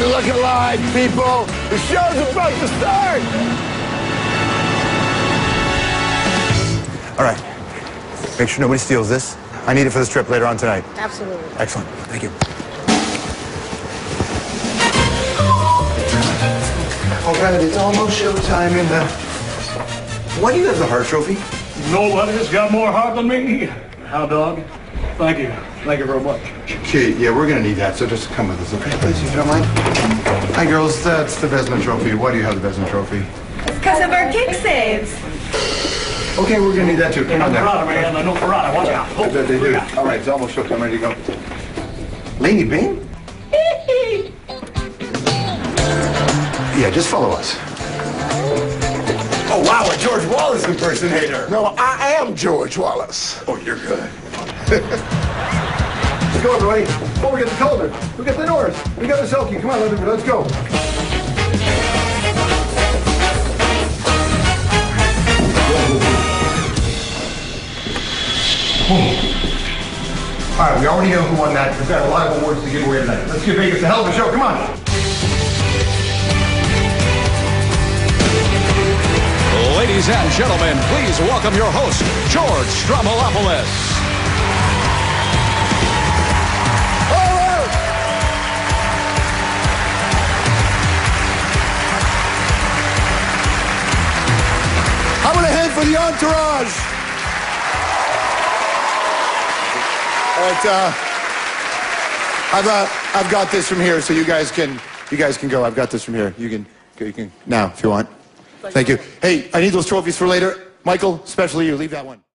right, look alive, people. The show's about to start. All right. Make sure nobody steals this. I need it for this trip later on tonight. Absolutely. Excellent. Thank you. All right, it's almost showtime in the. Why do you have the Hart Trophy? Nobody's got more heart than me. How, dog? Thank you. Thank you very much. Okay, yeah, we're gonna need that, so just come with us, okay, please, if you don't mind. Hi, girls. That's the Vezina Trophy. Why do you have the Vezina Trophy? Because of our kick saves. Okay, we're gonna need that too. Come on now. Parada, man. I know Parada. Watch out. Oh, They do. All right, it's almost showtime. Ready to go. Laney Bain? yeah, just follow us. Oh, wow, a George Wallace impersonator. No, I am George Wallace. Oh, you're good. Let's go, everybody. Oh, we got the Calder. We got the Norris. We got the Selke. Come on, everybody. Let's go. All right, we already know who won that. We've got a lot of awards to give away tonight. Let's give Vegas a hell of a show. Come on. Ladies and gentlemen, please welcome your host, George Stroumboulopoulos. For the entourage. All right, uh, I've uh, I've got this from here, so you guys can you guys can go. I've got this from here. You can you can now if you want. Thank you. Hey, I need those trophies for later. Michael, especially you. Leave that one.